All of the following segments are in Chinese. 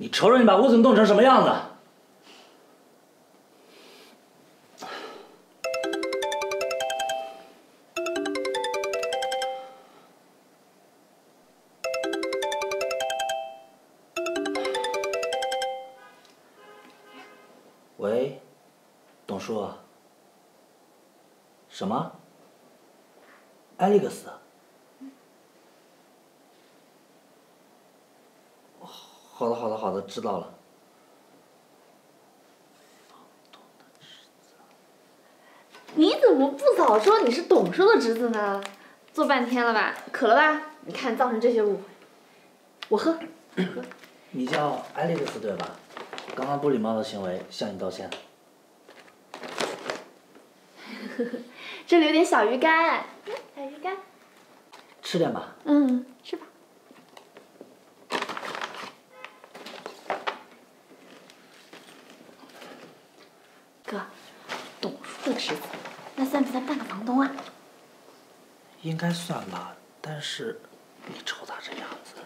你瞅瞅你把吴总弄成什么样子！喂，董叔。什么？艾利克斯？好的，好的，好的，知道了。你怎么不早说你是董叔的侄子呢？坐半天了吧？渴了吧？你看造成这些误会，我喝。喝。你叫艾利克斯对吧？刚刚不礼貌的行为，向你道歉。这里有点小鱼干，小鱼干。吃点吧。嗯，吃吧。哥，董叔的侄子，那算不算半个房东啊？应该算吧，但是你瞅他这样子，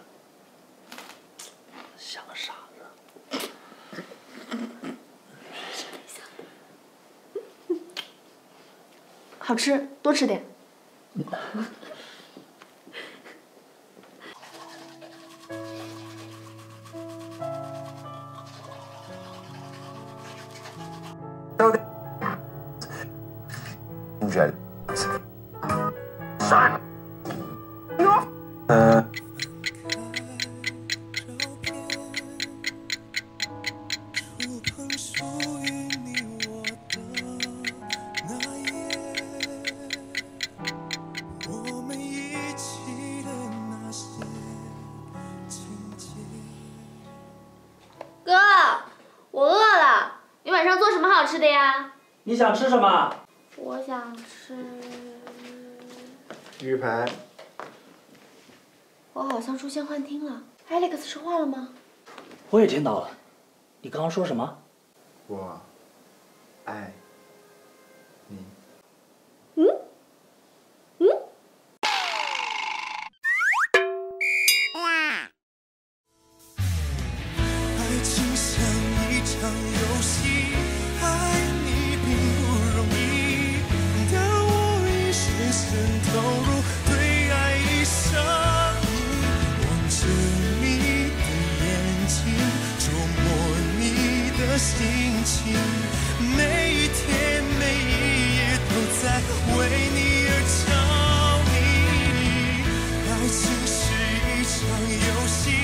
像个傻子。好吃，多吃点。都得人算了，嗯、呃。哥，我饿你晚上做什么好吃的呀？你想吃什么？我想吃鱼排。我好像出现幻听了，Alex 说话了吗？我也听到了，你刚刚说什么？我爱。你。情是一场游戏。